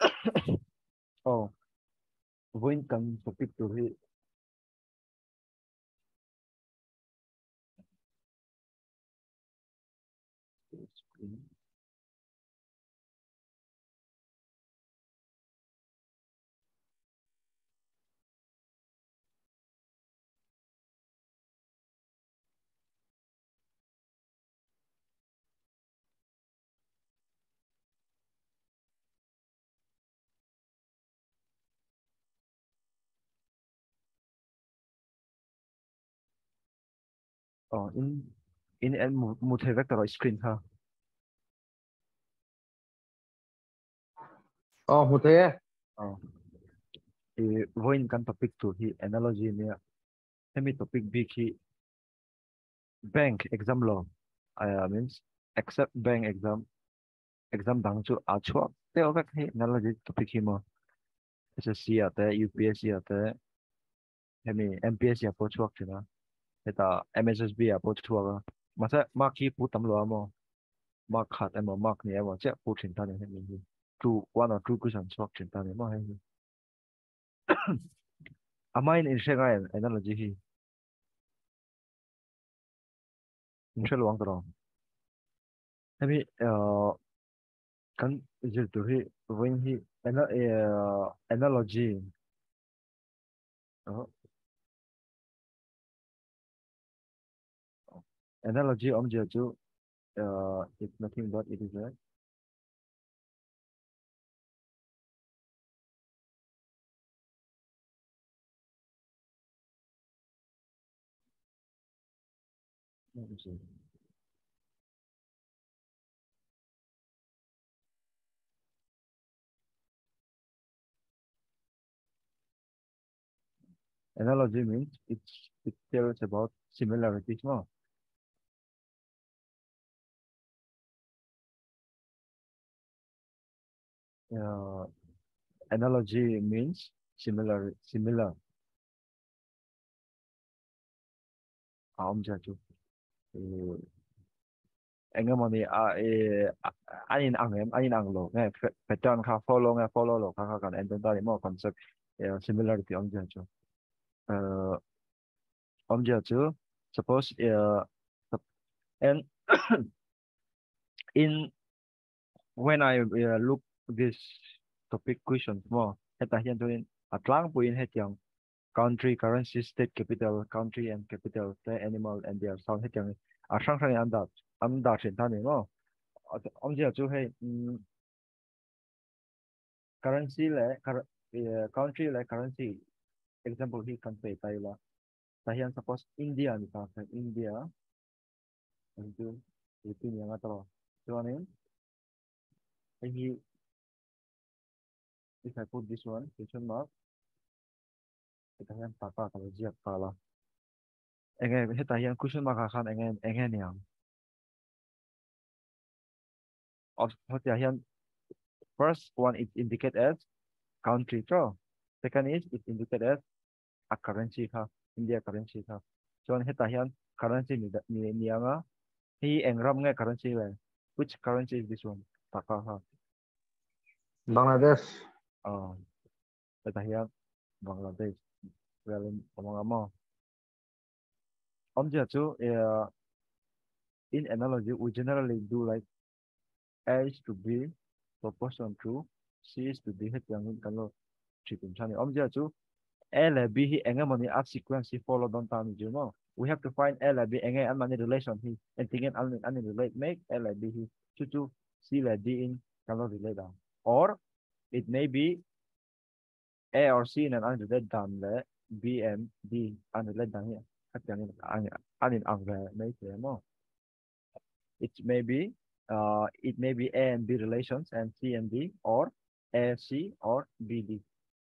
oh. Voin kan topic tu oh in in en mu mu vector screen ha Ờ, một thế. oh e voin kan topic tu hi analogy ne hemi topic bi ki bank exam law uh, means except bank exam exam dang chu a chuak te ovek hi analogy topic hi mo SSC ate UPSC ate hemi MPSC apo chuak china eta mssb a po thuwa ma sa ma ki pu tam lo mo ma khat em ma ni em che pu thin ta ne ni ni tu one or two question chok thin ta ne ma he amain in shenga en analogy hi. In shel wang tro abi kan zir tu hi wing hi ờ, analogy. Analogy om je chu uh, it's nothing but it is a. Analogy means it's it tells about similarities more. Uh, analogy means similar similar. Om je chu. anh em đi à anh ăn em anh ăn lo nghe pattern kha follow nghe follow lo kha kha kan and then tadi mo concept similarity je chu uh om je chu suppose uh and in when I uh, look this topic questions more heta hian tuin atlang puin hetiang country currency state capital country and capital the animal and their sound hetiang a sang sang an da an da chen ta ni mo om je chu he currency le country le currency example he can pe tai la ta hian suppose india ni ta india itu itu yang atau chuanin he if I put this one question mark hian taka kalau jiak kala engen heta hian question mark khan engen engen yang of hian first one it indicate as country so. Second is it indicate as a currency kha india currency kha chuan heta hian currency ni ni nianga hi engram nge currency le which currency is this one? Taka ha. Bangladesh. Oh, kita hian Bangladesh. Well, among among. Om chu uh, in analogy we generally do like A is to B proportion to C is to D hết yang lo chipin chani. Om chu A le B hi enga mani at sequence hi follow don tan ju mo. We have to find A le B enga an mani relation hi and tingen an an relate make A le B hi chu C le D in lo relate down. Or it may be A or C in an unrelated down le B and D unrelated down here. At yang an an ang le make mo. It may be uh, it may be A and B relations and C and D or A C or B D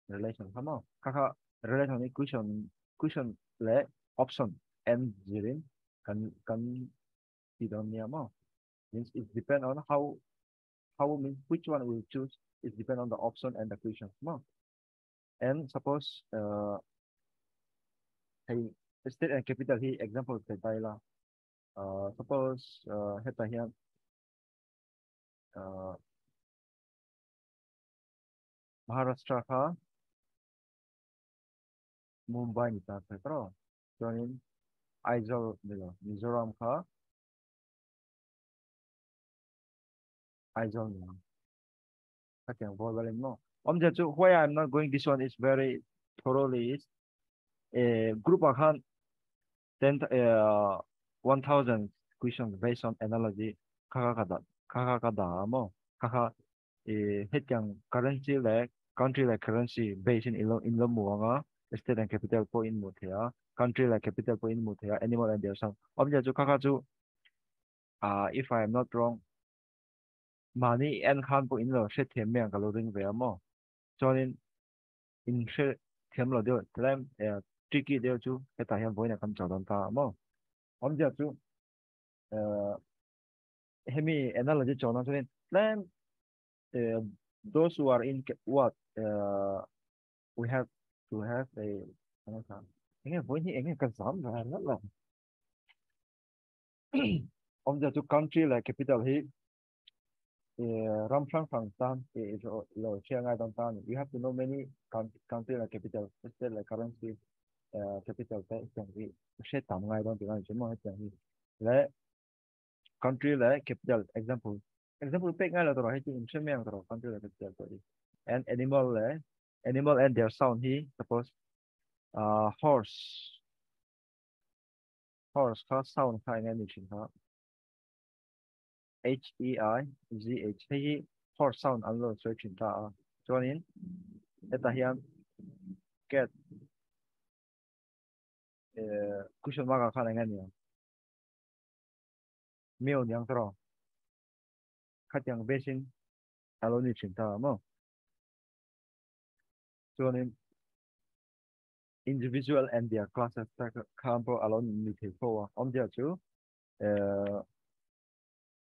relation. Come on, kaka relation equation equation le option and zirin kan tidak niya mo. Means it depend on how how means which one will choose. It depend on the option and the question. Mark. And suppose uh, hey state and capital he example tayo Uh, suppose uh, heta hiyan uh, Maharashtra Mumbai ni ta se pro join Aizawl ni Mizoram kha Aizawl ni ka tiang bo balin mo om ja chu why i'm not going this one is very thoroughly is a group khan 10 uh, 1000 questions based on analogy. Kha kha da kha kha mo kha kha e currency le country like currency based in in in lo muanga state and capital po in country like capital po in animal and their sound om ja chu kha kha uh, if i am not wrong money and khan po in lo she them me ka lo ring ve mo cho nên in she them lo dio e tricky dio chu he ta hian boina kam chaw ta mo om ja chu uh, hemi analogy chaw na cho nên tlam uh, ờ, those who are in what uh, we have to have a ano sa nghe với những nghe cần giảm là rất là ông giờ to country là capital hi ram sang sang tan lo lo chia ngay tan tan. You have to know many country là capital. State là currency uh, capital ngay đó tiếng Anh chúng mình chẳng vì lẽ country là capital example. Example pick tôi nói chuyện xem miệng tôi country là capital tôi and animal là animal and their sound he suppose uh, horse. Horse có sound nghe mình chỉnh đó H E I Z H hay horse sound ăn lo chơi chỉnh đó cho nên eta hiam get cushion maga khai nghe nhiều miêu nhang tro khách yang basin. Alo ni chỉnh đó mà cho nên individual and their classes ta campo alone ni the ko om dia eh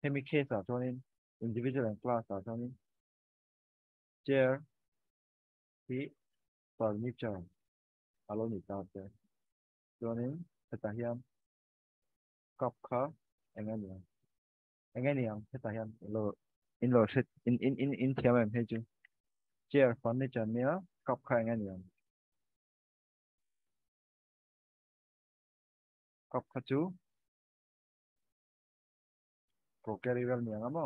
Hemi case ở cho nên individual and class ở cho nên chair thì toàn như chờ alo nhị tao chơi cho nên thật là hiếm cọc khó anh em nhỉ anh em nhỉ thật là lo in lo shit in in in in theo em thấy chưa? Chair, furniture nữa cọc khó anh em nhỉ cọc khó chú pro ke ri vel nyang amo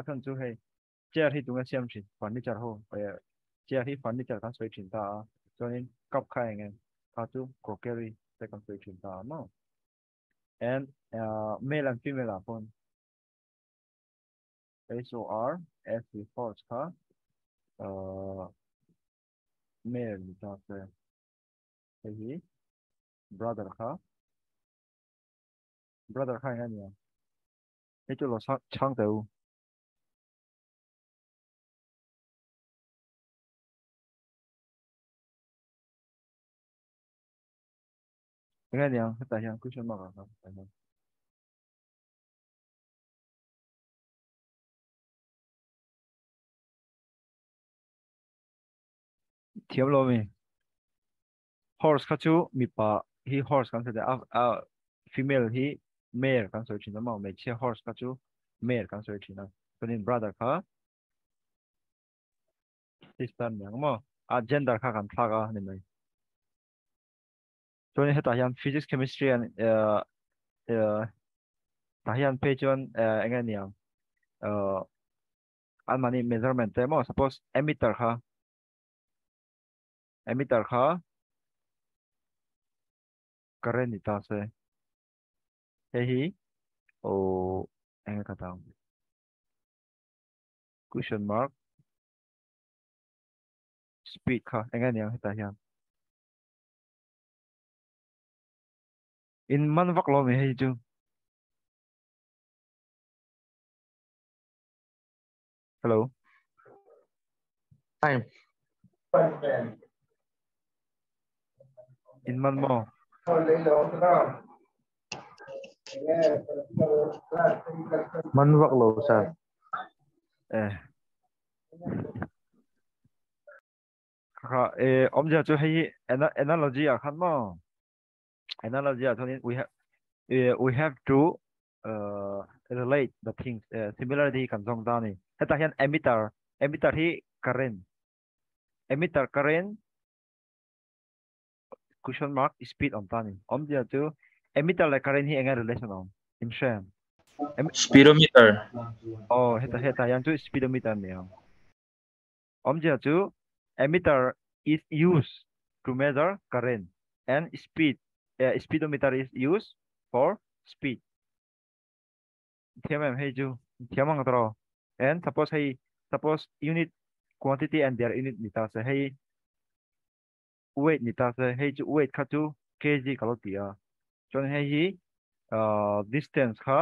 athan chu hei chair hi tunga siam chin furniture ho thì phản hi furniture kan soi chin ta cho nên cọc khai ngang ta chú pro ke ri te kan soi chin ta amo and uh, male and female are phone SOR as before ka uh, male ta se hei brother ha, brother ha khai ngang nếu 你做落山倉度點解你啊？大象佢想乜啊？大象。thiếu lo mi horse kachu mi pa hi horse kan sa a a female hi Meğer kanserçinə malməkçi horse kaçu meğer kanserçinə. Bunun brother ka sister nyang mo a gender ka kan thaga ni mai. So ni heta yan physics chemistry and uh uh tahian page on uh engan yang uh almani measurement mo suppose emitter ka emitter ka current ita se Hehi. em có cartão. Question mark. Speed ka. Enga niya hita hiyan. In man vak lo mi hei chung. Hello. Time. In man mo. Man vak lo sa eh. Kha eh om ja chu hei analogy a khan mo analogy a thonin we have uh, we have to uh, relate the things uh, similarity kan jong da ni. Heta hian emitter. Emitter hi current. Emitter current question mark speed om tani om dia tu emitter le current hi enga relation om in sham. Speedometer. oh heta heta yang tu speedometer ni om om dia tu emitter is used to measure current and speed. Uh, speedometer is used for speed. Em hey ju. Ang tro and suppose hey suppose unit quantity and their unit nita se hey weight nita se hey ju weight kha chu kg kalo chon hey hi uh, distance kha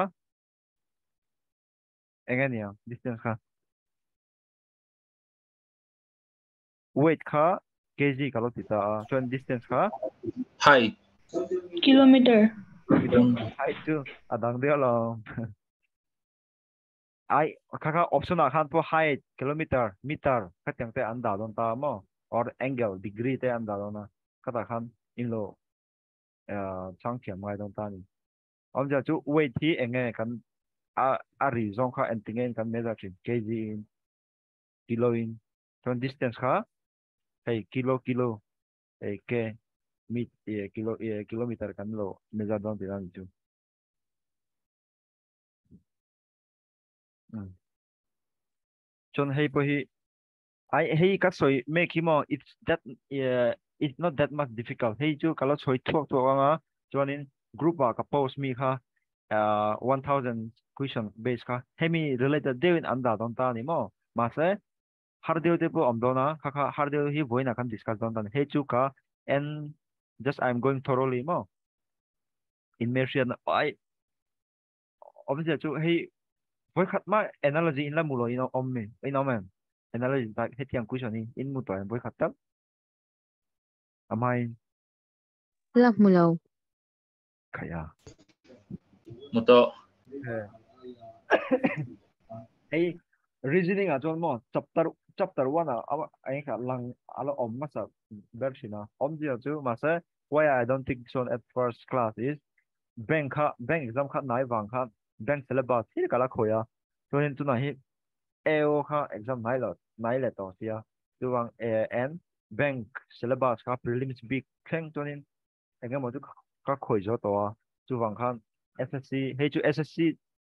engen ya distance kha weight kha kg kalo tita chon distance kha Height. kilometer height chu adang dia lo ai kaka option a khan po height kilometer meter khatyang te anda don ta mo or angle degree te anda don na kata khan in lo 呃，长田外东大尼，我们叫做为体应该跟啊啊理论看，应该跟没得去 kg in kilo in，从 distance 看，哎 kilo kilo，哎 k mit 哎 kilo 哎 kilometer 跟 lo 没得东西让你做，嗯，从黑不黑？I hey các soy make him it's that uh, it's not that much difficult. Hei chu kala choi thuak tu anga ah, chuanin group a ka mi kha uh, 1000 question base ah. kha hemi related dewin anda don ta ni mo ma se eh, har deu te po om dona kha kha har deu hi boina kan discuss don ta hei chu ka and just i'm going thoroughly mo ah. in mercian ai obviously chu hei với khát mà analogy in là mù loi in om mình in om analogy tiếng cuối ni in mù tuổi với khát tấp Amai. Lak mulau. Kaya. Moto. Hey, reasoning à chọn mò chapter chapter one à, à anh cả lăng alo mà sao version à, om gì à chứ mà sẽ why I don't think so at first class is bank khác bank exam khác nãy vàng khác bank syllabus thì cả là khối à? cho nên chúng này EO khác exam nãy là nãy là tổ xia, chứ vàng bank syllabus ka prelims big khen cho nên anh em mà khoi jo to chu wang Khan SSC he chu SSC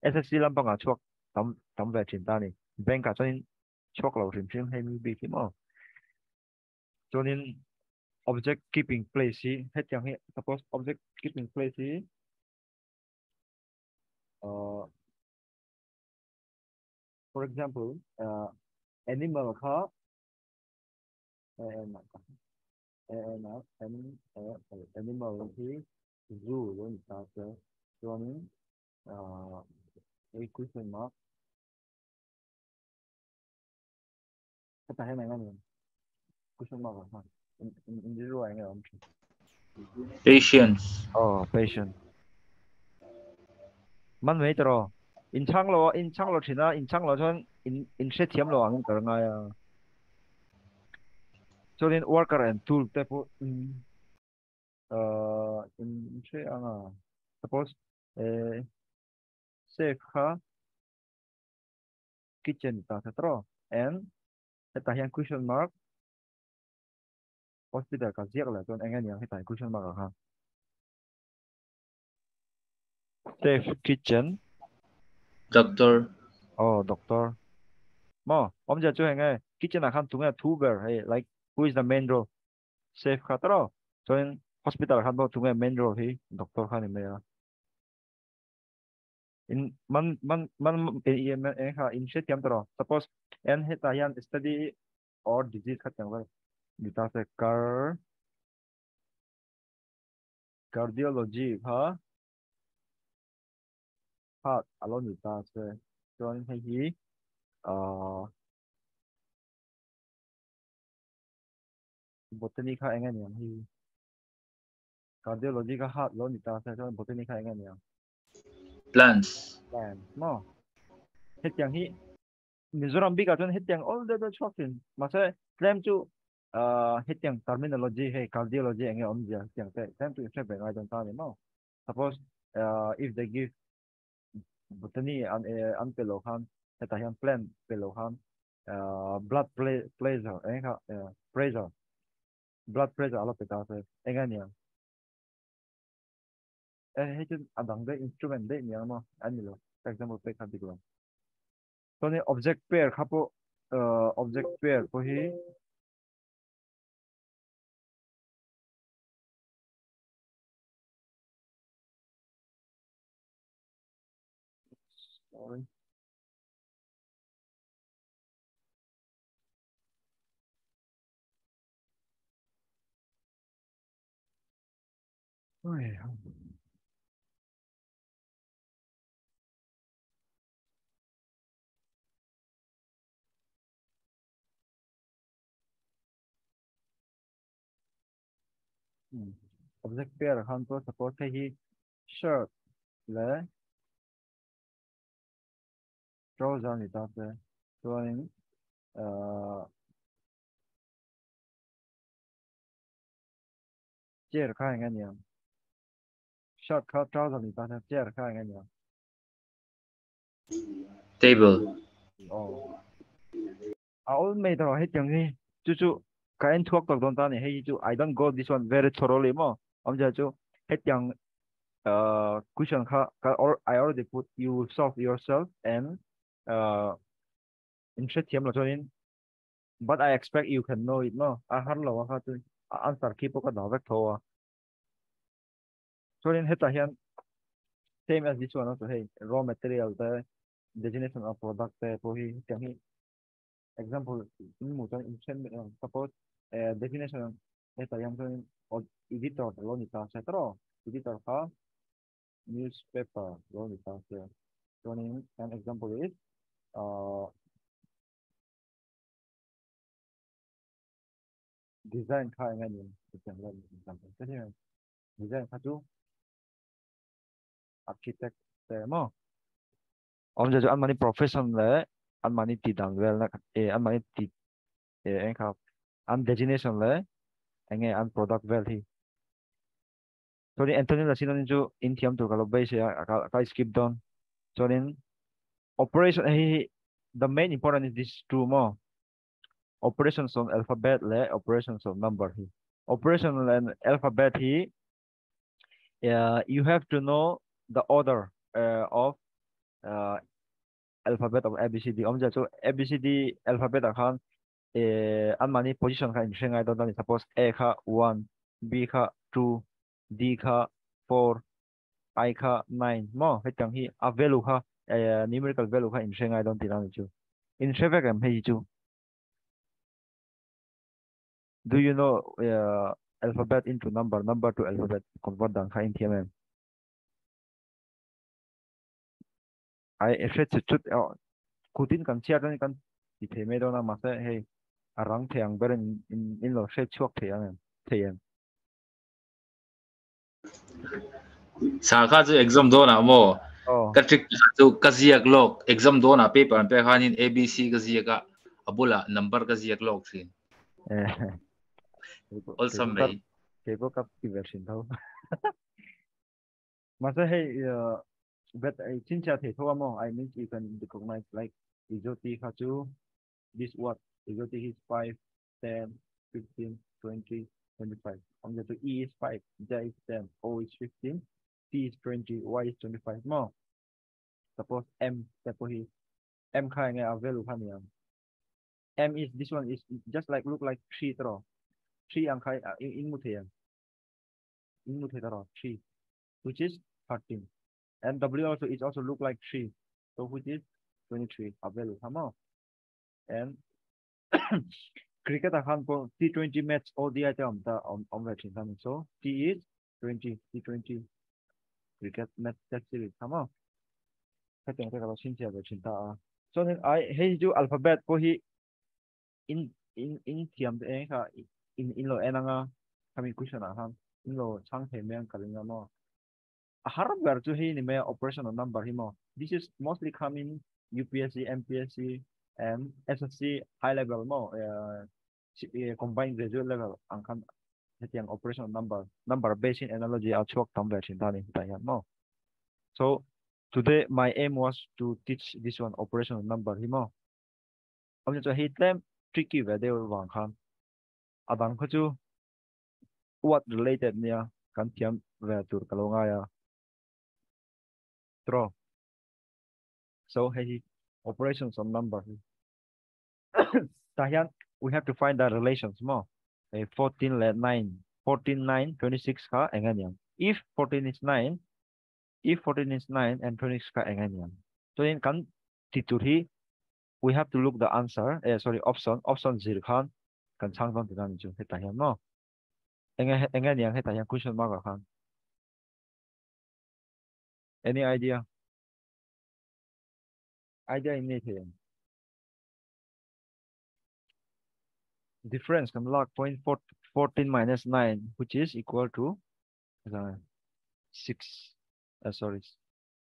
SSC lam bang chuak tam tam ve chin ta ni bank ka cho nên chuak lo rim rim he mi big ki mo cho nên object keeping place hi he chang hi suppose object keeping place hi. Uh, for example, uh, animal ka nó em ở animal thì zoo luôn ta sẽ xuống equipment mark cái tài này ngon question mark hả in in the zoo anh em patience. Oh patience. Man mấy trò in chăng lo in chăng lo thì na in chăng lo cho in in sẽ thiếm lo anh tưởng ngay à cho nên worker and tool te po in uh in se anga suppose eh se kha kitchen ta tro and ta hian question mark. Hospital ka ziak la chon anga niang heta question mark ha safe kitchen. Doctor. Oh, doctor. Mo, om cho nghe, kitchen là khăn tung nghe two bear, hey, like who is the main role? Safe Katro. So in hospital, how about to get main role here? Doctor Hanimea. In man man man in in in in shit yam tro. Suppose and hit ayan study or disease cut yam well. You tell the car cardiology, huh? Part along the task. So in he uh botanical ยังไงเนี่ยคือ cardiological heart แล้วนี่ตาใช่ไหม botanical ยังไงเนี่ย plants. Plants มั้งเหตุอย่างที่มิจฉาบิกาจนเหตุอย่าง all the the chocolate มาใช่ claim uh, to yang terminology he, cardiology ยังไงอมเดียวอย่างแต่ claim to ni, แบบอะไรต่างๆเนี่ยมั้ง suppose เอ่อ if they give botany อันเอออันเป็นโลหะแต่ถ้าอย่าง eh, plant เป็นโลหะเอ่อ uh, blood pressure เอ้ยครับเอ่อ pressure. blood pressure a lot better enganya and he can adang the instrument de nyang ma anilo for example pe kan dikla so ne object pair khapo uh, object pair ko hi sorry Ôi, Hmm. Object pair han to support है ही shirt ले trouser ni ta से showing uh chair खाएंगे shortcut 조절이라는 제일 가는 거냐? Table. 어. 아 오늘도 했더니 주주 가인 này, 걸던다니 chú, I don't go this one very thoroughly mà. Ông già chú hết 했던 uh question ha, 가 I already put you solve yourself and uh interest him là but I expect you can know it no I ah, hard lo ha tu answer keep có đó vector Turing heta hian same as this one also, hey, raw material, the definition of product, the po hi can hi example, suppose uh, definition heta I'm doing editor, lonita, etc. Editor ka newspaper, lonita, Turing, an example is, uh, design car menu, example design car menu, architect te mo. Om giờ anh mani profession le anh mani ti dang well na e anh mani ti e anh kha anh designation le anh nghe anh product thì cho nên Anthony xin anh chú in thiam tu kalau base ya ka skip down. Nên operation he the main important is this two more operations on alphabet le operations on number he operation and alphabet he uh, you have to know the order uh, of uh, alphabet of ABCD om ja so ABCD alphabet khan eh an position kha in shengai don dan suppose A kha 1 B kha 2 D kha 4 I kha 9 mo hetang hi a value kha uh, numerical value kha in shengai don tilang chu in shevek am hei chu do you know uh, alphabet into number number to alphabet convert dan kha in tmm ai effect chu chut kutin kan chia kan kan ti the me do na ma se hei arang thang beren in in lo she chuak the ang the em Sa kha chu exam do na mo. Ka trick chu ka ziak lok exam do na paper an pe khanin ABC ka ziaka abula number ka ziak lok sin. Also K-pop ka ki version thau se hei uh, but I cha the thaw mo I mean you can recognize like exotic kha chu this what? Exotic is 5 10 15 20 25 on the to E is 5 J is 10 O is 15 T is 20 Y is 25 more. Suppose M. Suppose he M kha nge a value kha M is this one is just like look like 3 tro 3 ang khai uh, in in mu the in mu tro 3 which is 13 and W also is also look like 3 so which is 23 a value kha mo and cricket akan po T20 match ODI term ta om om vaccine kami so T is 20 T20 cricket match test series sama kateng ta kalau sinja vaccine ta so then I hey ju alphabet po hi in in in tiam de eh, ka in in lo enanga ah, kami question ahan in lo chang the meng kalinga mo hi ni me operational number hi mo. This is mostly coming UPSC MPSC and SSC high level mo. Uh, combined graduate level angkan hetiang operational number. Number based in analogy at chuak tam ve chin tani mo. So today my aim was to teach this one operational number himo ông cho hi tem tricky à bằng có chú what related nia kan thiam về tur kalonga draw so hey operations on number. Tahian we have to find the relations mo a 14 let 9 14 9 26 ka engan yang if 14 is 9 if 14 is 9 and 26 ka engan yang so in kan titur hi we have to look the answer eh, sorry option option 0 khan kan chang don tinan chu he tahian no engan engan yang he tahian question mark khan any idea? Idea in it difference can log point 14 minus 9 which is equal to uh, 6 uh, sorry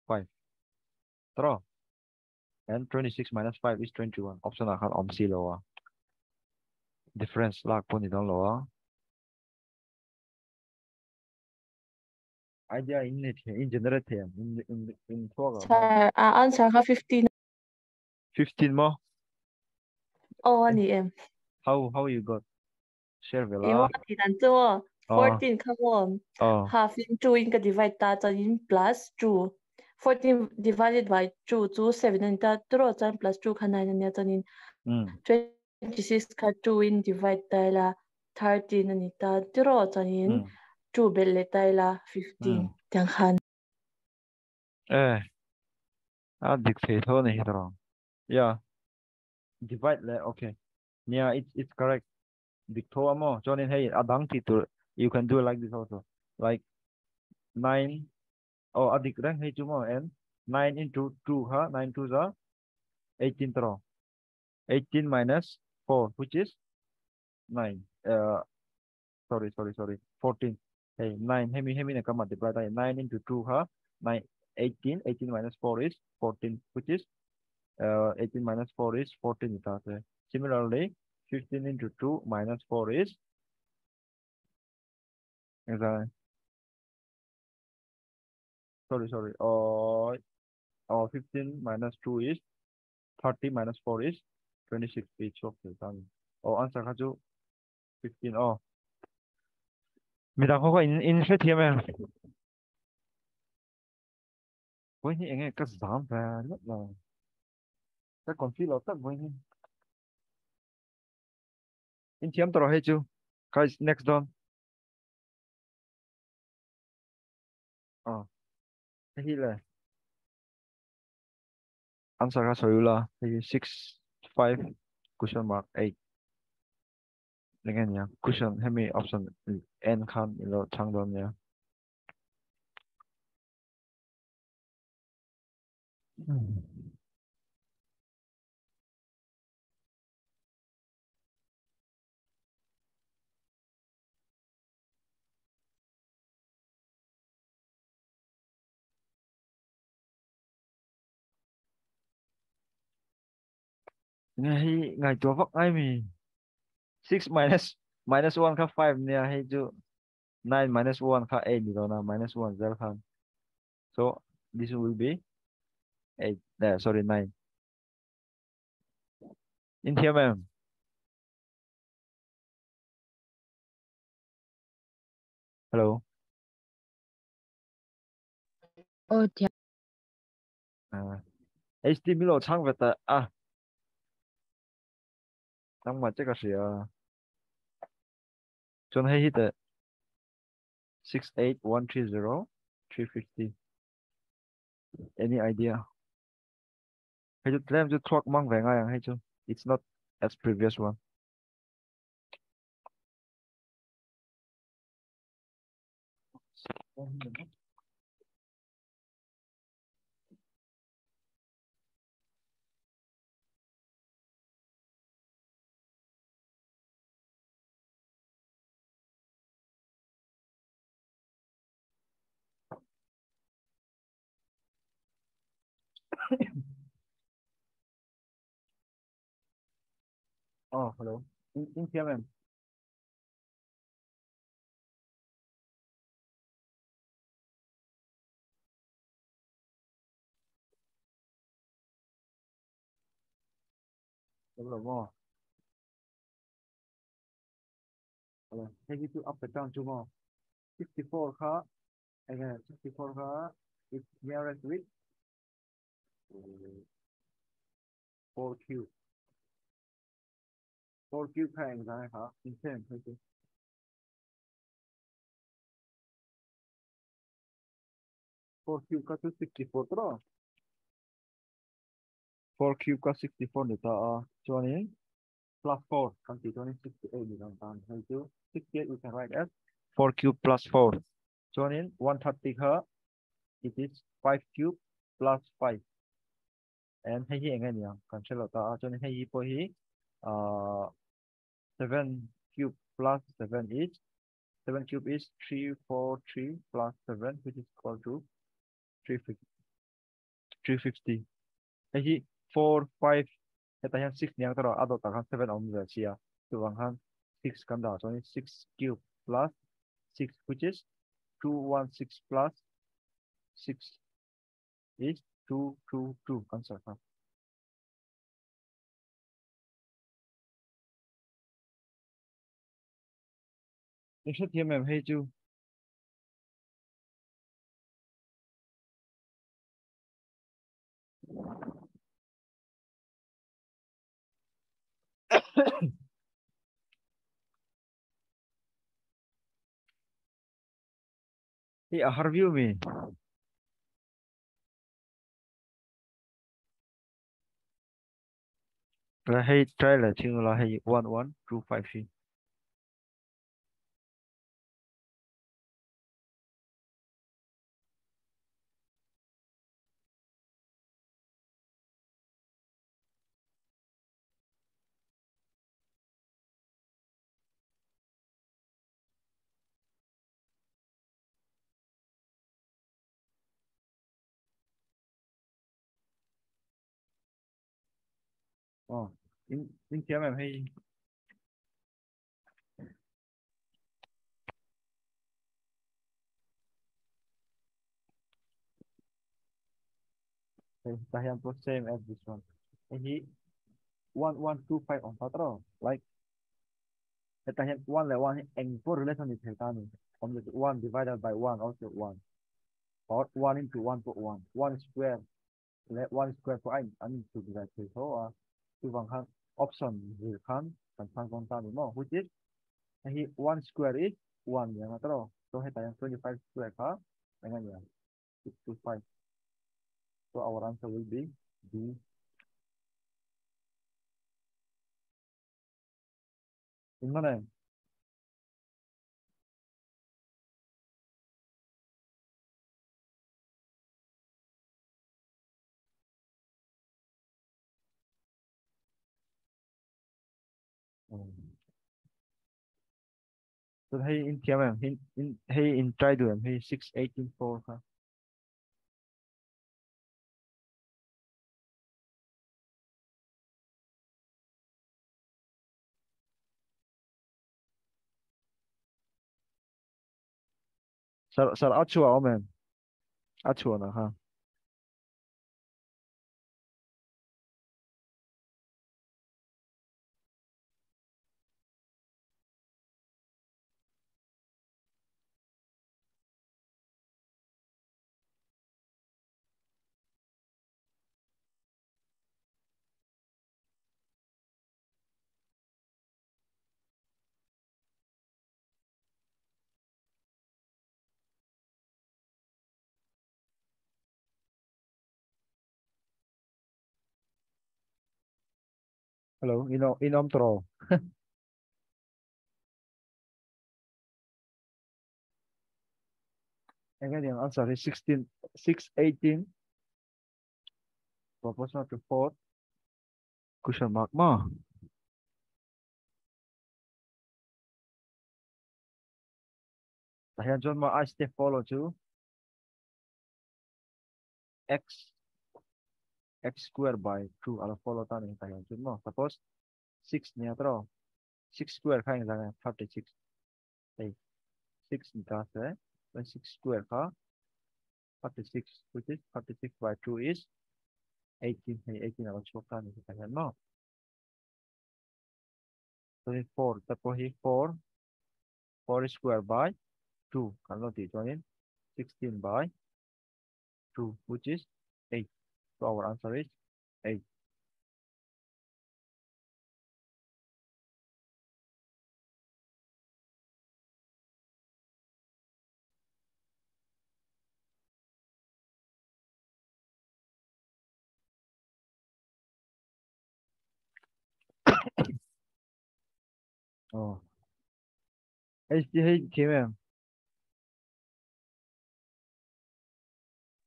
5 draw and 26 minus 5 is 21 option akan om si lower. Difference log point it on lower idea in it here in general here in in in talk Sir, uh, answer ka 15. 15 more? Oh, ani em. how how you got share Em vela thì đàn cho oh 14 ka mo. oh Half in 2 in ka divide ta cho in plus 2. 14 divided by 2 to 7 and ta draw chan plus 2 ka 9 ania cho in mm 26 ka 2 in divide ta la 13 ani ta draw cho in mm 2 bel le ta la 15. Tiang khan. eh ah dictator ne hidro yeah. Divide le okay yeah it's it's correct. Dictator mo jonin hey adang titur you can do like this also. Like 9 oh adik rang hey chumo and 9 into 2 ha? 9 2 are 18 tro. 18 minus 4 which is 9 uh sorry sorry sorry. 14 hey 9 hey me hey me na come multiply that 9 into 2 ha 9 18 18 minus 4 is 14 which is uh 18 minus 4 is 14 it has, uh, similarly 15 into 2 minus 4 is sorry sorry uh, uh 15 minus 2 is 30 minus 4 is 26 each okay done. Oh answer ka 15 oh 미당호가 인세티에면 với những cái cắt giảm và rất là các con phi lót tận với nhau in chiếm tao hay chưa? Guys, next don à ờ. thế là answer ra sở hữu là thì six, five, question mark, eight. Là nghe nhá. Question hay mi option ừ n count chang transform nha. ngay, ngay chúa vọng ai mình six minus minus 1 ka 5 nia he ju 9 minus 1 ka 8 ni na minus 1 zel khan so this will be 8 uh, eh, sorry 9 in here ma'am. Hello? Oh thì ah. à HTML chẳng phải ta à ah. đang mà chắc là John hay hit zero three fifty. Any idea? Hay chú claim chú thoát mang về ngay hay chú it's not as previous one oh hello. In, in ma'am đúng rồi mo. Rồi take it to up and down to more 64 khá again 64 khá is nearest with four cube four cube का angle है हाँ पीछे angle से four cube का तो sixty four तो four cube का sixty four लेता चौनी plus 4 until 2068 is on time. So 68 we can write as 4 cube plus 4. So in 130 here, it is 5 cube plus 5. And hai hi engai ni kan chelo ta chuanin hai hi po hi uh seven cube plus seven is seven cube is three four three plus seven which is equal to 350 350 hay hi 4 5 heta hian 6 niang taro ado ta kan 7 om za chia tu wang han 6 kan da so 6 cube plus 6 which is 216 plus 6 is two, two, two, answer. Huh? Em xuất hiện mềm hay chưa? Yeah, Harvey, you mean? Là hay trai là chừng là hay one one two five three Oh. Ờ. Okay, tahiyan same as this one. And he one one two five on patro like tahiyan one like one and four relation is hetani on the one divided by one also one. Or one into one put one. One square. Let one square for I I need to divide by so uh two one hand option Zulkan tentang kontan lima, which is he one square is one yang atau so he yang 25 square ka dengan yang two five. So our answer will be D. In mana? So hey in TMM, hey in hey in try to him, hey six eighteen four. Huh? صار صار اتشوا عمان اتشوا انا ها Hello, inom inom tro. Again, yung answer is 16, 618. Proportional to 4. Question mark mo. Dahil dyan mo, I follow to x x square by 2 ala follow-tan in tayang tu no suppose 6 ni atro 6 square ka yang tayang 36 Hey, 6 ni ka se 6 square ka 36 which is 36 by 2 is 18 hey 18 ala shortan yang tayang no so he 4 tapo he 4 4 square by 2 kalau di join 16 by 2 which is 8 So our answer is A. Ồ. Ê, chị hình kiếm em.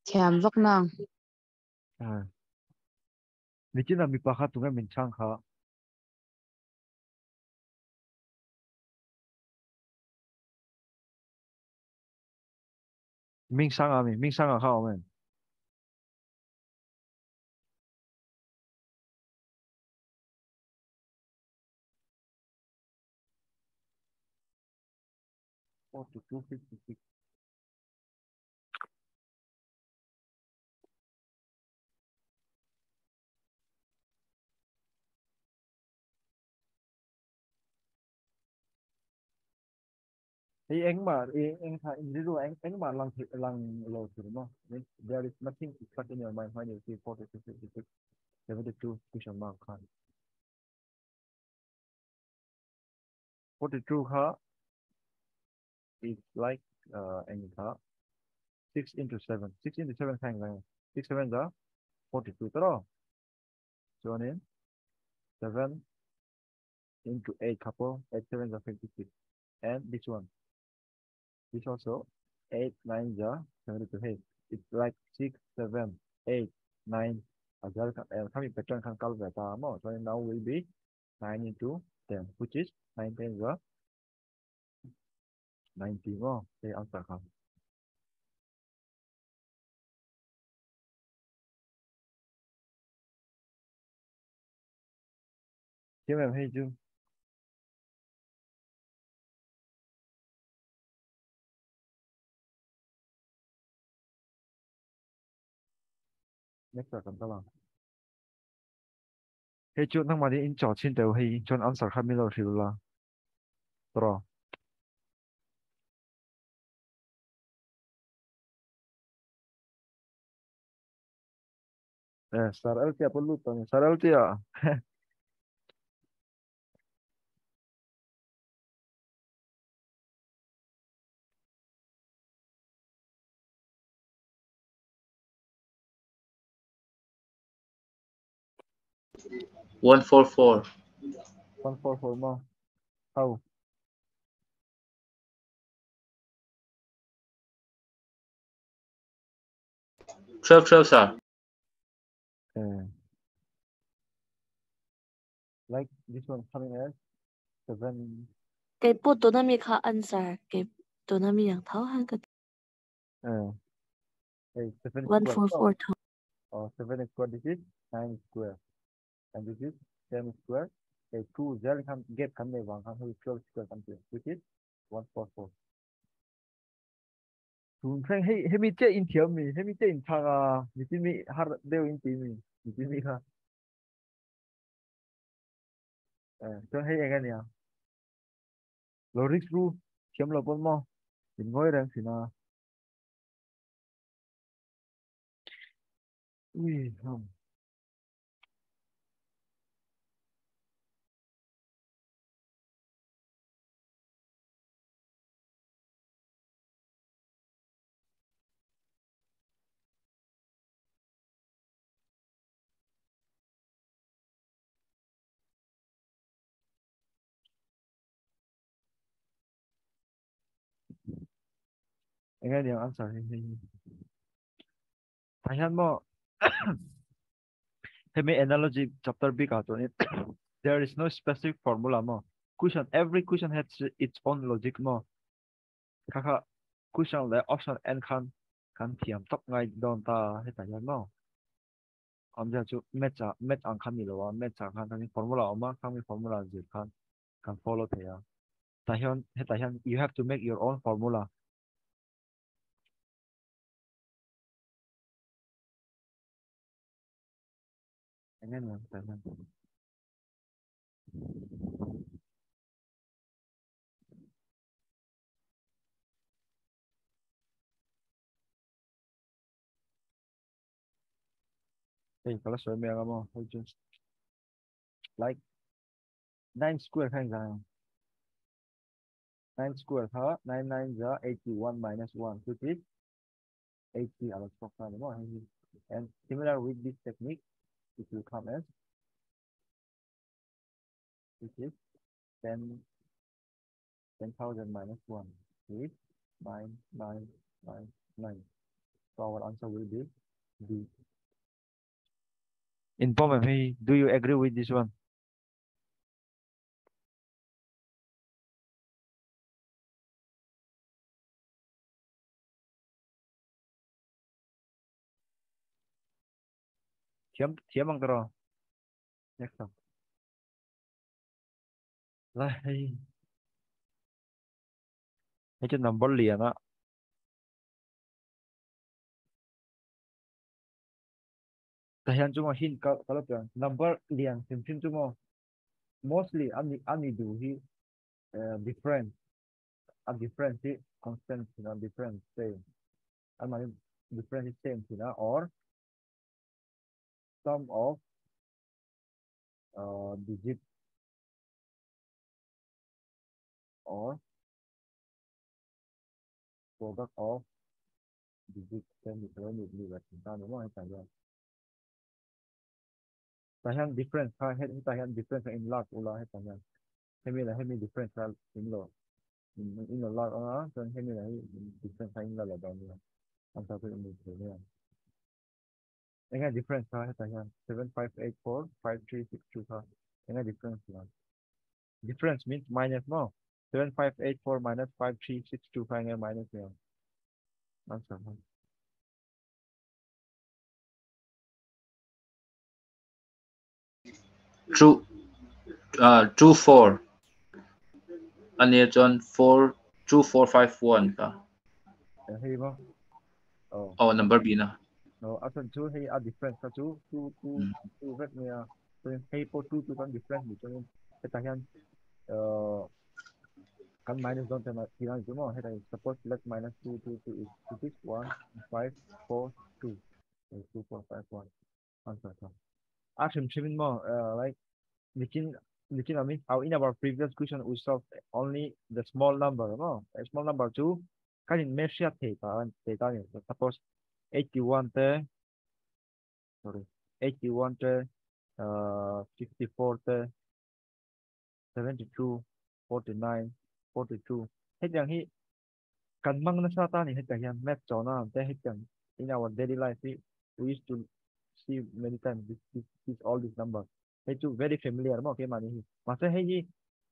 Chèm vóc năng. 嗯，你天到米巴卡同个名唱好明上啊，命命上啊，好们。Hey Engmar, hey Engmar, little Eng, Engmar lang lang low to no. There is nothing stuck in your mind when you see 40, 50, 56, 72 question mark. 42 ha is like uh any ha. 6 into 7. 6 into 7 hang lang. 6 7 the 42 taro. So on in 7 into 8 couple. 8 7 is 56. And this one. This also 8, 9 giờ 72. It's like 6, 7, 8, 9. As well, uh, coming pattern can call that more. So now will be 9 into 10, which is 9 10 giờ, 90 more. The answer comes. Kim em hay chưa? Nectar tamam. Hey chuột năng mà đi in trò trên đầu hay cho ăn sạc hai mươi lô thì là rồi. Eh, sarà il tia polluto, Sarel il tia. One four four. one four four more how Twelve twelve sir. eh like this one coming as seven cái bút tôi mi khá answer cái tôi nó mi yang tháo hàng cái hey seven one four four or seven square this is nine square and this is ten square. A two zero can get can they one can twelve square something which is one four four. Chúng thanh hay hay mi chơi in thiếu mi hay mi chơi in thang à mi chỉ mi har đều in tí mi mi chỉ mi ha. Ờ cho hay anh em logic rule chiếm là bốn mo, mình ngồi đang thì nào ui không Again, yeah, I'm sorry. Tahan mo. may analogy chapter big ato ni. There is no specific formula mo. Question every question has its own logic mo. Kaka question le option n kan kan tiyam um, top ngay don ta he ta mo. Am ja chu match uh, match ang kan ni lo match ang kan ni formula ma kan formula ji kan kan follow the ya. Tahan he tahan you have to make your own formula. Jangan lah, tangan. Eh, kalau suami agama, just like nine square hands down. Nine square, huh? Nine nine the uh, eighty one minus one, two three, eighty. I was talking about and similar with this technique it will come as which is ten ten thousand minus one, which nine nine nine nine. So our answer will be B. Inform me, do you agree with this one? Thiếm, thiếm bằng tờ Next one. Đây. Thấy trên nằm bốn liền á. Tahiyan cuma hin ka- kalau tu number lian sim sim cuma mostly ani ani do he uh, different a different constant you know different same I mean different same you know or sum of uh, digit or product of digit can be turned with the same. Now, yang is that? Tanya difference. Ha, he tanya difference in log. Ula, he eh, tanya. He lah, hemi difference lah. In log, in in log, ah, so he mi lah, difference lah, in log lah. Tanya. Angkat tu, ini tu, ni lah. Nhiêu. Ang sa ko yung dito niya. Nga difference ha hết tahan. 7584 5362 ha. Nga difference lang. Difference means minus. 7584 minus 5362 ha nga minus niya. Answer true uh true four anh John four two four five one ka Hey mo. Oh. oh number B na No, asan chú hay a difference sa chú chú chú chú rất nhiều cho nên hay po chú chú con difference thì cho nên cái tài nhân căn minus don't thì mà thì nó chú mà hay là suppose let's minus two two two is two six one five four two. So two four five one. Answer so à chim chim mo uh like Nikin Nikin I mean our in our previous question we solved only the small number no? A small number two cái gì measure thì ta thì ta suppose 81 eh? sorry. 81 eh? uh, 54 72 49 42 hết chẳng hi cần mang nó sao ta này hết chẳng hiền mẹ cho nó thế hết chẳng in our daily life we, we used to see many times this, this, this all these numbers. Hết chú very familiar mà okay mà này mà sẽ hết hi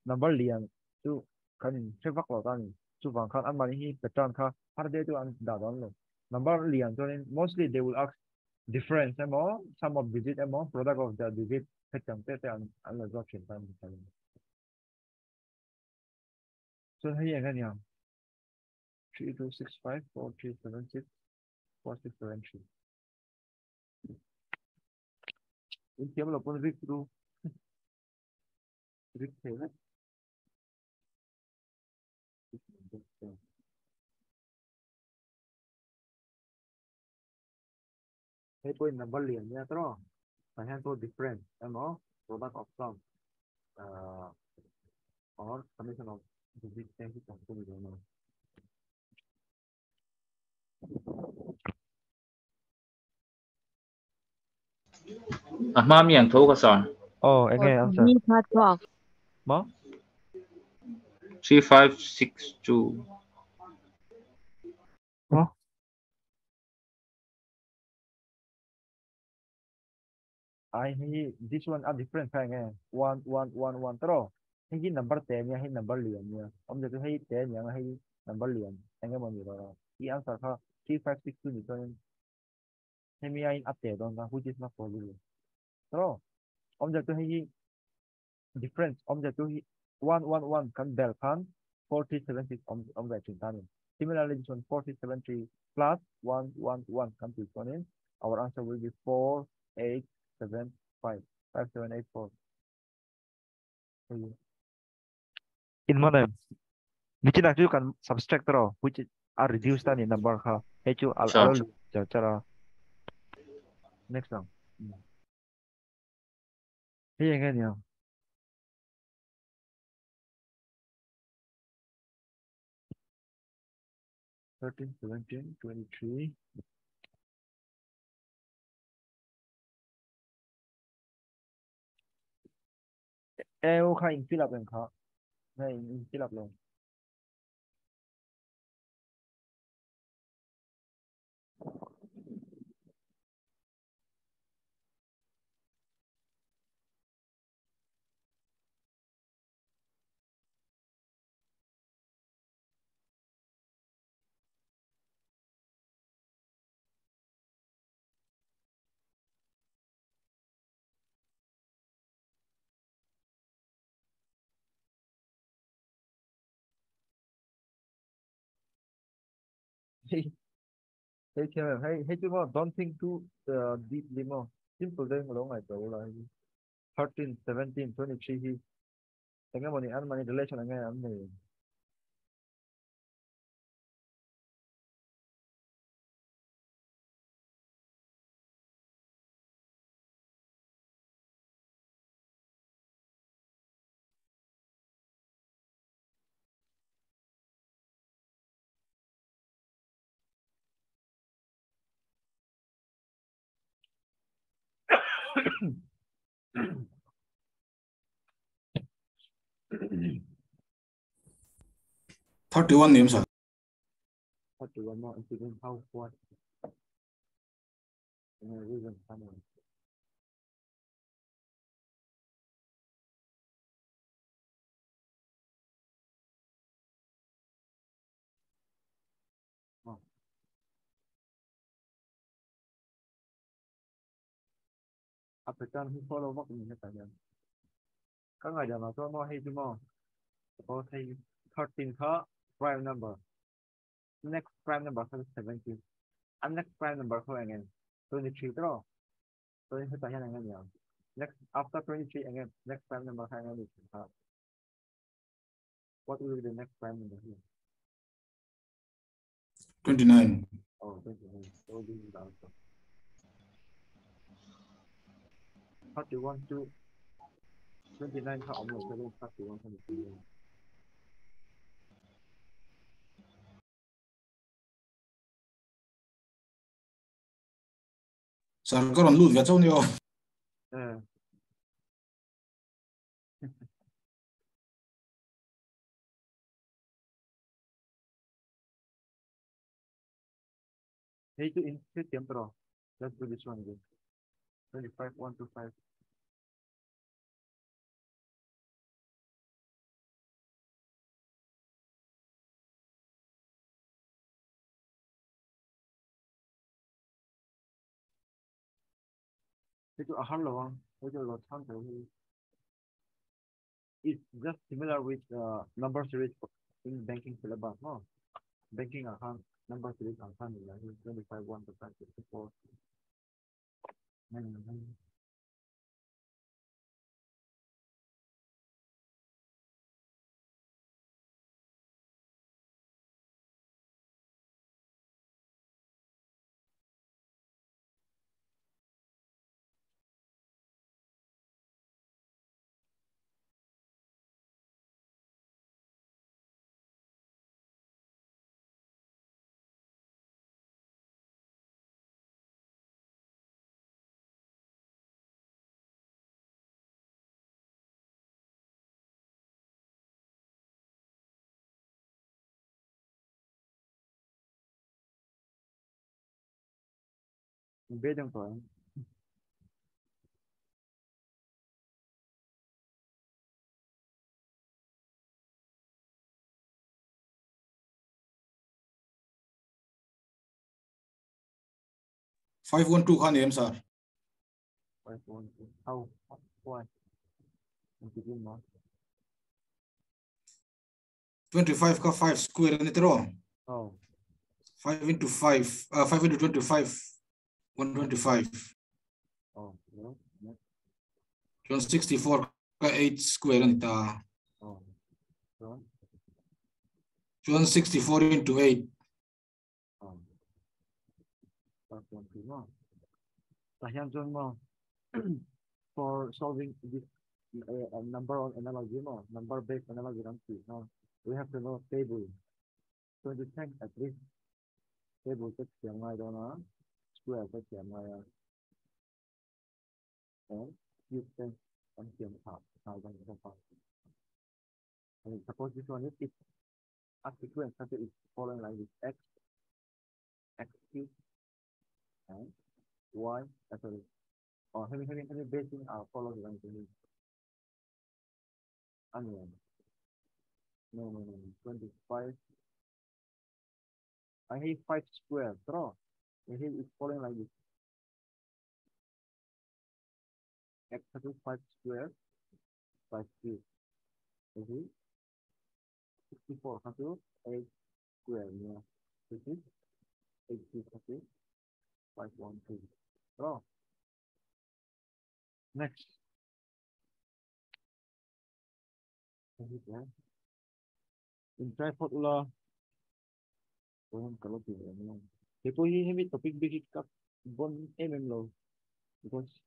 number liền. Chú cần sẽ vắt vào ta này chú vàng khăn ăn mà này hi bật tròn khăn har đây chú ăn đã đón luôn. Number lian cho nên mostly they will ask difference mo sum of digit mo product of the digit hết chẳng te te an an là do chuyển tan so yang kan yang 3265 4376 4673 in là con Rick ru Rick thế tôi nằm vào liền nha đó phải hẹn tôi different. Em nó product of some uh, or condition of the big thing thì chẳng tôi được nào à mà miệng thấu có sao? ồ anh nghe ông sao? mi phát bọc bó three five six two. Bó I he this one are different phải eh? nghe. One one one one tro. Hay cái number ten nha, hay number nha. Ông giờ tôi hay ten nha, hay number liền. Anh em người rồi. Cái answer ha. Three five six two cho nên. Hay mi ai update don ta, which is not possible. Tro. Ông giờ tôi hay difference. Tôi one one one kan bel kan forty seventy ông ông giờ chúng ta nên. Similarly, this one forty seventy plus one one one kan to cho nên our answer will be four eight seven five five seven eight four. In mana? Which nak you can subtract raw, which are reduced in number ha. Hey, you al Sure. al cara. Next one. Hey, again, yeah. Thirteen, seventeen, twenty-three. ايه هو كان ينقلب لنكا كان ينقلب لنكا hey, hey, Kevin, hey, hey, Jimo, oh, don't think too uh, deep, Jimo. Simple đấy long I told you. 13, 17, 23, he. Tengah money, and money relation, and này. 41 điểm sao? 41 more incident how what? reason someone. applicant who follow up in hết rồi. Có người được mà tôi mua hay tôi mua. có thấy thật 13 third prime number. Next prime number is 17. And next prime number ko again. 23 draw. So yung hita yan. Next after 23 again, next prime number ka ngayon is uh, What will be the next prime number here? Twenty-nine. Oh, 29. So this is the answer. 31 to 29 ka almost 31 ka 29. Sản có còn lụt vào trong nhiều Hey, to insert temporal. Let's do this one again. 25, 1 to 5. Ito ahal lo, ito lo chang It's just similar with uh, number series in banking syllabus, no? Banking account number series account like 25, 1 to 5, Bedang eh. Five one two ka name, sir. Five, one, two. How? Why? Hindi din. Twenty-five ka five square nitro. Oh, Five into five, uh, five into twenty-five, one twenty-five. oh, no, no, Yun sixty-four ka eight square nita. oh. Yun sixty-four into eight. oh. Five, one, two mo. Tahyan mo. for solving this uh, number on analogy, no, number based analogy, no, we have to know table. So to check at least table chắc chắn ngay đó nó square chắc chắn ngay and you can and can top how then the top. And suppose this one is it a sequence that is following like this x x cube and y sorry or having having having basing our follow the line to this no no no no. 25 I have 5 square draw which is following like this. X to 5 square by 2. This is 64 to 8 square. Yeah. This is 82 to 5 1 2. So, next. In tripod law, kalau tidak Thế cô hi hay biết topic big cup bon em em lâu. Because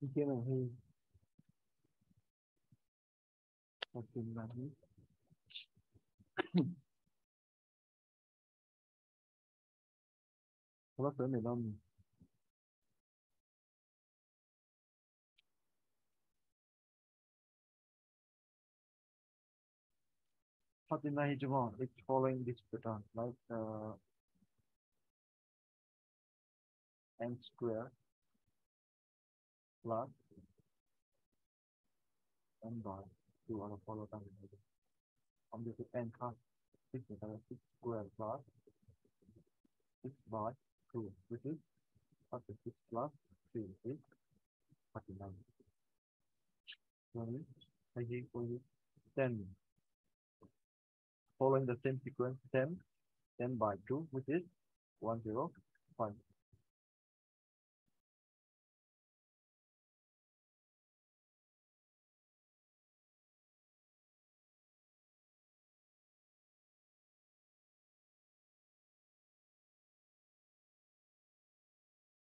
là hơi một tiền là hết Có tới 15 Fatima Hijama, it's following this pattern, like uh, n square plus n by 2 on a follow down on this n cos 6 is 6 square plus 6 by 2 which is 46 plus 3 is 49 20 20 10 following the same sequence 10 10 by 2 which is 105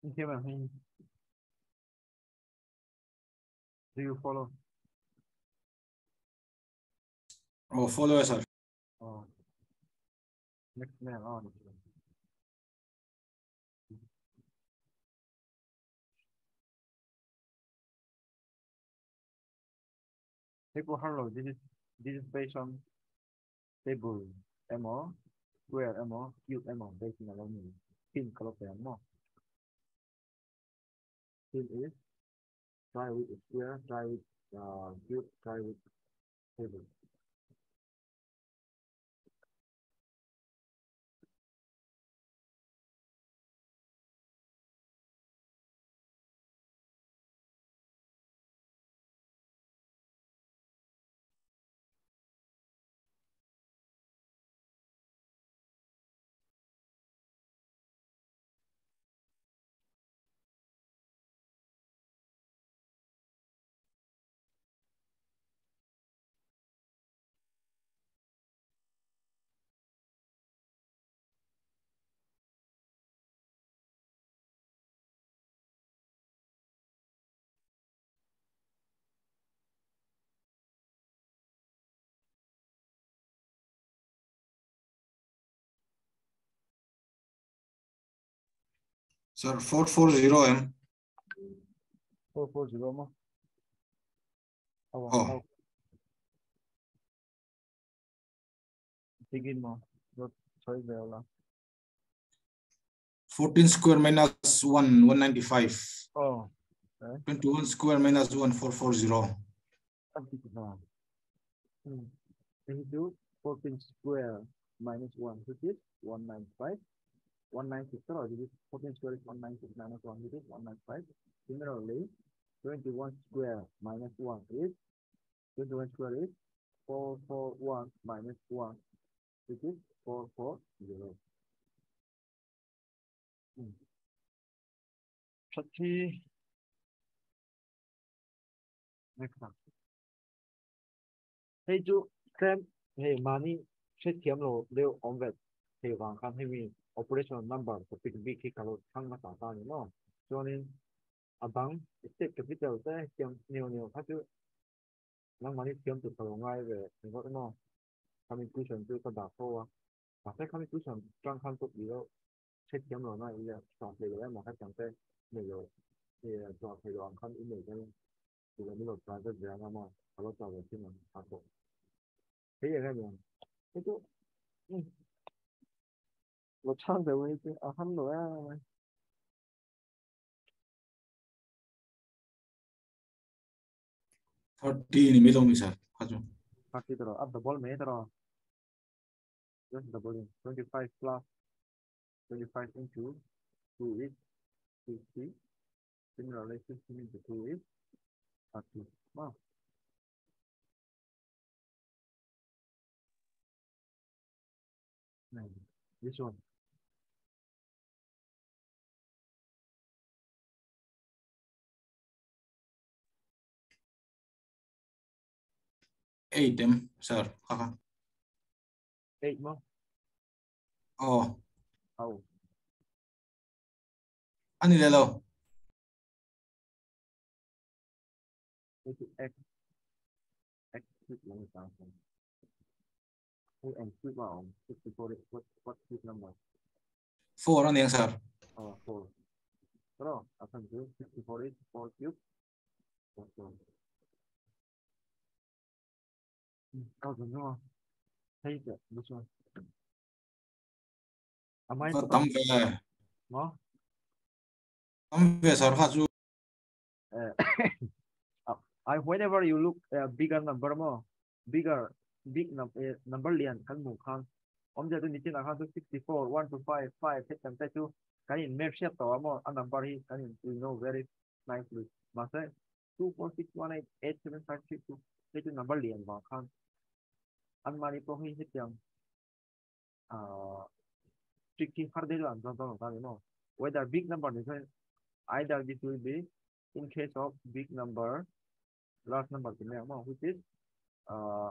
Okay, ma'am. Do you follow? Oh, follow sir. Oh. Next man oh, on. Table hello, this is this is based on table MO, square MO, cube MO, based on alignment. Pin kalau MO. Pin is try with square, try with uh, cube, try with table. Sir, 440M. four four zero mo. Awa, Oh. aw. Tingin mo. Ba wala? 14 square minus 1, 195. Oh, 21 square minus 1, 440. ang tingin na. Hmm. Fourteen square minus one, which is one nine five. One nine six, or this is fourteen square is one nine six minus one, which is one nine five. Similarly, twenty-one square minus one is twenty-one square is four four one minus one, which is four four zero. Hmm. Thirty. Next one. Hey, chú xem hey money sẽ kiếm lộ liệu ông về thì vàng khăn hay vì operational number B 기가로 상마 다다니노 저는 아방 스텝 capital 때 시험 네오네오 아주 난 많이 시험도 적응하게 이거 뭐 하면 쿠션 좀 다소와 앞에 카미 쿠션 장판 또 이거 체험으로나 이제 상태를 뭐 같은 때 내요 예 저한테도 안 칸이 내는 이거 이거 다들 내가 뭐 알아서 하고 있는 하고 그게 되면 그래도 음 못하는데 왜 이렇게 à 한 거야? Thirteen में लूंगी sir हाँ जो thirty तरह अब double में तरह just double in. 25 plus. 25 into 2 is 50 similarly 15 into 2 is 30 wow This one. 8 Eğitim sir. Kaka. Eğitim mo. Oh. Oh. Ani lelo. Eğitim ek. Ek sweep lang sa akin. Ek ang sweep ba ang sweep before it what what sweep number? Four ani sir. Oh four. Pero asan yung sweep before it four cube. Four cube. Hmm, Oh, no. Hey, the- this one. Am I Ka supposed tamve. no? Tamve, sir. Kajo. Uh, uh, I whenever you look uh, bigger number mo, bigger big num uh, number lian kan mu kan. Om jadi ni cina kan tu 64, 1 to 5, 5, 6, and 2. Kan in map shape tau mo, a number hi kan in we know very nicely. Masa 2, 4, 6, 1, 8, 8, 7, 5, 6, 2. Itu number lian ba kan. strictly harder and no, whether big number different either this will be in case of big number large number which is uh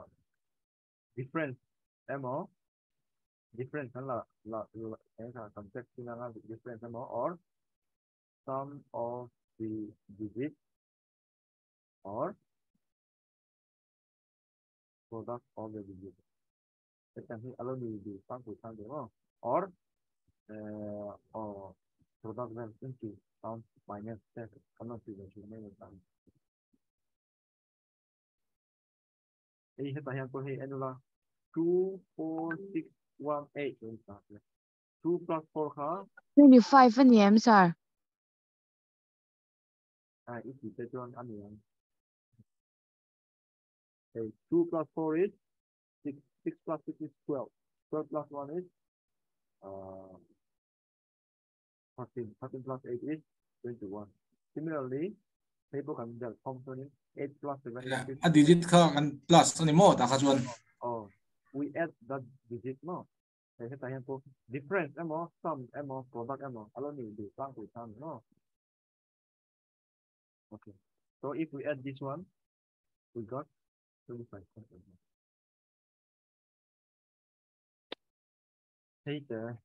difference amount difference la la concept difference amount or sum of the digits or product of the variable. It can be alone with the sum to or uh, or product then into sum minus that cannot be mentioned many Hey, Ini kita yang kau Hey, adalah two four six one eight. Two plus four ha? Twenty five M, sir. 啊，一起在做按年。Okay, 2 plus 4 is 6. 6 plus 6 is 12. 12 plus 1 is uh, 13. 13 plus 8 is 21. Similarly, people can tell component 8 plus 7 yeah. is... A digit ka kan plus anymore, takajuan. Oh, we add that digit mo. Kasi tayo po, difference mo, sum more. product mo, alam ni, di, sum with sum, no? Okay. So if we add this one, we got 这么、はい、は、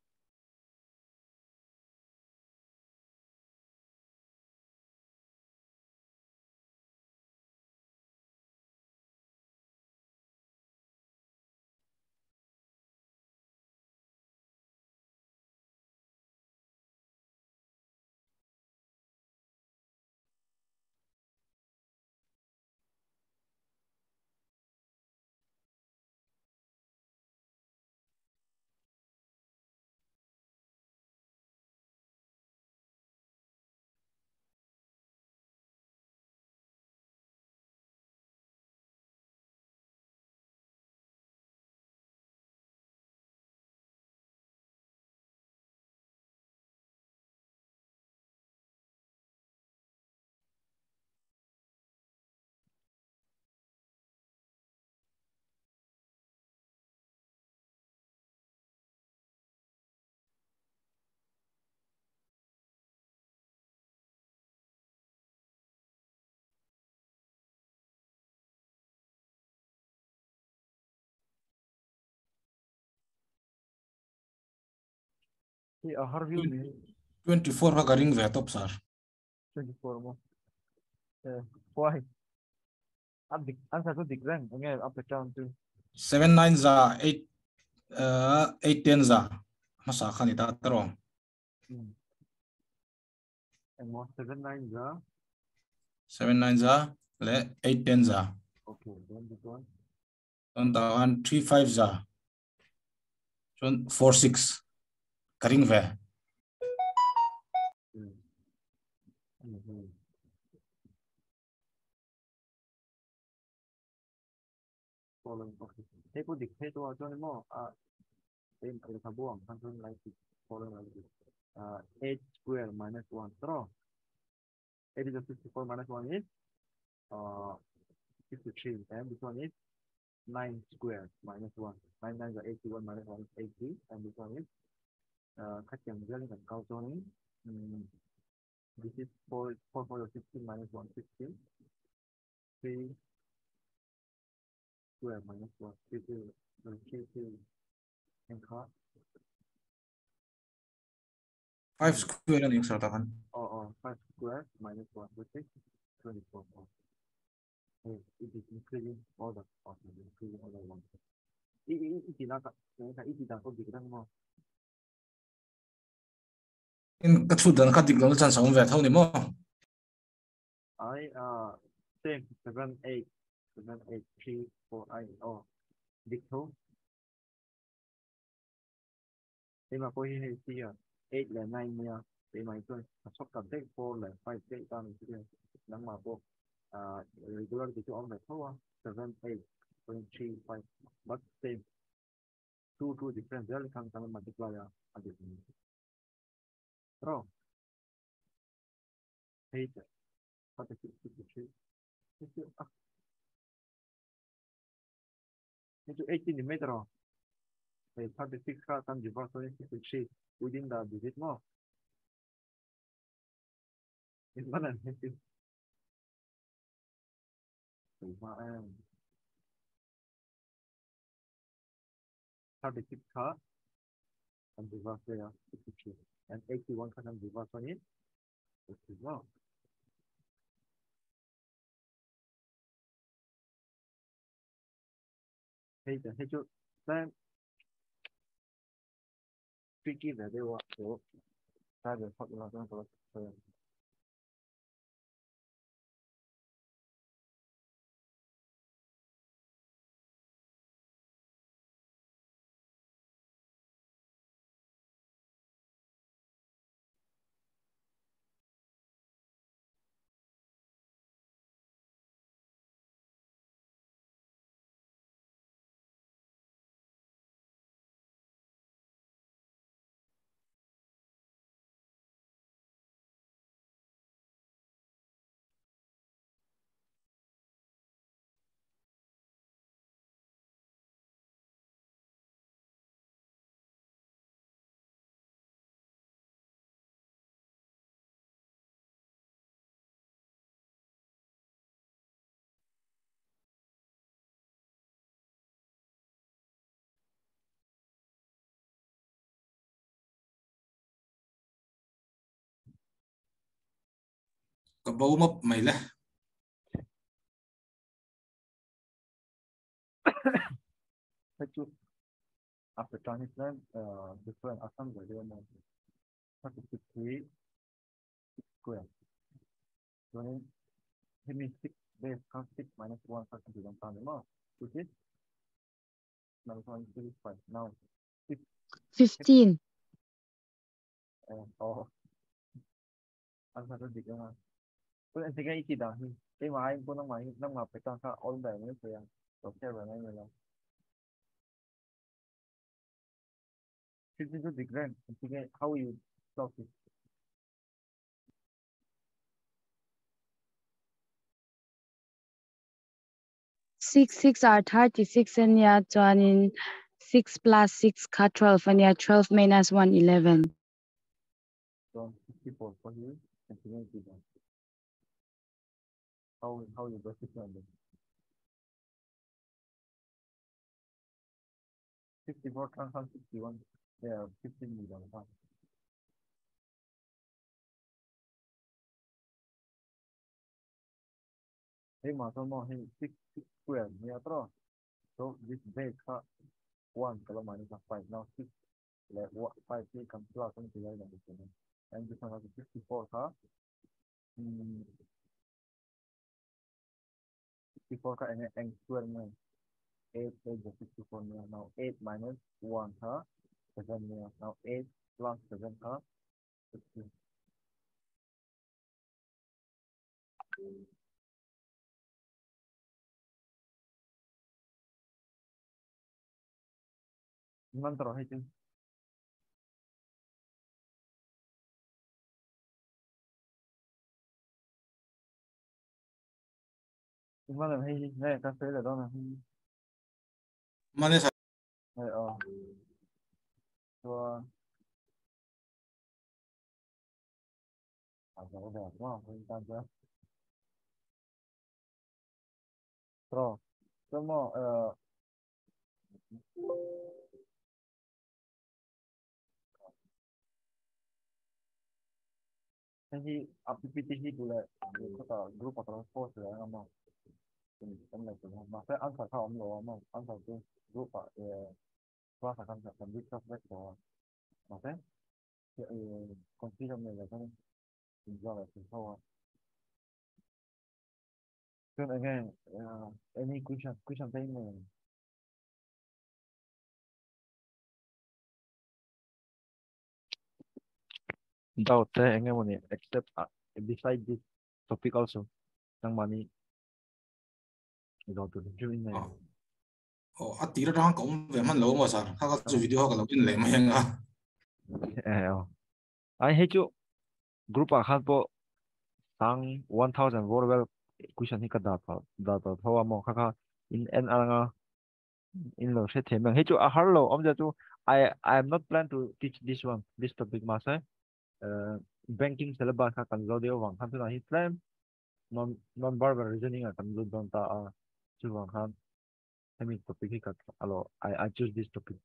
ở Harvey thì 24 ka garing ve top sir 24 mo eh why up the answer to the grand nghe up the down to 7 9 za 8 uh 8 10 za masa khani ta taro mm. and more seven nine giờ 7 9 za le 8 10 za okay then this one ton ta an 3 5 za chon 4 6 garing ve mm. Mm-hmm. following okay thế cô địch thế tôi cho nên mo à tên ở thằng buông thằng thân lại thì following uh, 8 square minus 1 draw 8 is a 64 minus 1 is uh, 53 and this one is 9 square minus 1 9 9 is 81 minus 1 is 80 and this one is uh, rất là cao cho um, this is 4 4 4 16 minus 1 16 3 square minus 1 2 2 2 2 and cos 5 square ang sa ta kan or, or 5 square minus 1 which is 24 more. Oh, it is increasing all the awesome, increasing all the one. Ý ý ý chỉ là cái cái ý chỉ là có việc đó không? in ka thu dan ka dik lon chan song về thôi ni mo i uh same 787834 i oh dik thu thế mà coi hi hi si à eight là nine nha. Thế mà tôi sắp cần thấy four là 5 cái ta mình chưa đang mà cô à regular thì tôi ông phải thôi seven, eight thua three, five, but same. Two two different really can't come mà được là à. à được ini. Terus. Eight. Pada sixty three. Itu ah. Itu eighteen meter. Thì 36 ka tam divide by 63 within the digit mo. Is one and fifty. Thì mà em 36 ka tam divide by 63 and 81 ka tam divide by it. This is well. Hey, the hey, then tricky về đây ạ số ta về hoặc là trong số ka bau map mai le Kabawmap may lah. Peki Afrikanikler different asan böyle olmalı. Tabii ki square. Yani hemi 6 base cos 6 minus 1 cos 2 dan tanıma. Which is now 25 now 15 and oh. Another big one. Uh tôi anh thấy cái gì đó thì cái mà anh cũng nó mà nó mà phải cho sao ổn định mới phải tốt theo rồi này là This is a big grand. How you solve it? Six six are thirty six and yeah, in six plus six cut twelve and yeah, twelve minus one eleven. So 64 for you. That. How how you justify this? Fifty four times one sixty one. Yeah, fifteen million. Huh? Hey, maksudnya hey six six square. Ni apa? So this base ha one kalau minus five now six like what five ni come plus kan. And this one has fifty four Ha. Hmm. 64 ka and n square में 8 is the 64 में now 8 minus 1 ha 7 में now 8 plus 7 ha 16 Gimana terus mà làm hay này cà phê là đâu nào mà nên sao? Này ờ. Cho à nó đẹp quá không? Tan chưa? Rồi. Cho mò ờ. Nanti aplikasi itu lah, group grup atau post lah, ngomong mà sẽ ăn phải không rồi mà ăn phải cái giúp phải ờ, qua phải ăn phải làm việc các vết đó mà thế thì ừ, còn khi trong này là không thì do là từ sau So again, uh, any question, question thing? Uh, doubt, eh, except uh, beside this topic also, ng money doubt to join na Ờ. Ồ, à tí ra đang cũng về mình lâu mà sir. Các cái chú video cái lâu in lệ mà hiện à. ai hết chú. Group à khan po sang 1000 volt well question hi ka da pa da pa thawa mo kha kha in en anga in lo se them hết chú a har lo om ja chú. I i am not plan to teach this one this topic ma sai uh, banking syllabus ka kan lo deo wang tu na hi plan? Non non verbal reasoning a kan lo don ta a Silvanhan, Hemin topic hikat. Alo, I, I choose this topic.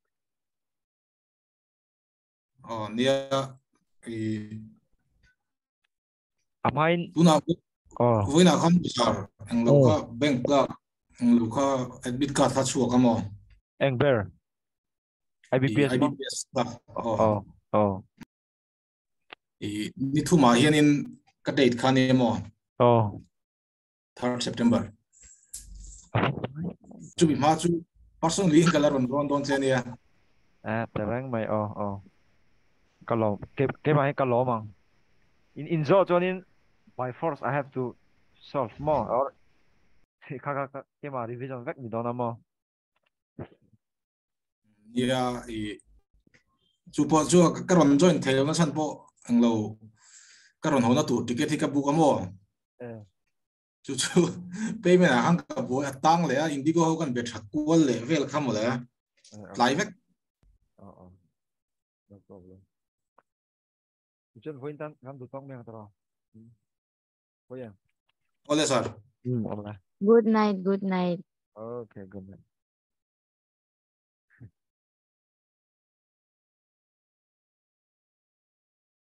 Oh, niya i Amain Tuna Oh. Vina kham sar ang loka bank ka ang loka admit card ha chua ạ. Anh bear. IBPS. IBPS ka. Oh. Oh. Oh. thu ni thuma hianin cái date khane mo. Oh. 3rd September chu bị ma chu personally cái lần don don chen ya à. à Tại bạn mày ô ô, cái lỗ cái cái bài cái lỗ mà. In in zo cho nên by force I have to solve more or cái cái cái cái mà revision vec mình đó nào mà yeah i chu po chu cái ron join theo nó san po anh lo cái lần ron hona tụt ticket thì cái bu amo eh chu chu payment a hang ka bo atang le à indigo ho kan be thakkual le vel kham le lai vek a a no problem. chen hoin tan kham du tong me hatara ho ya ole sir good night good night. Okay good night.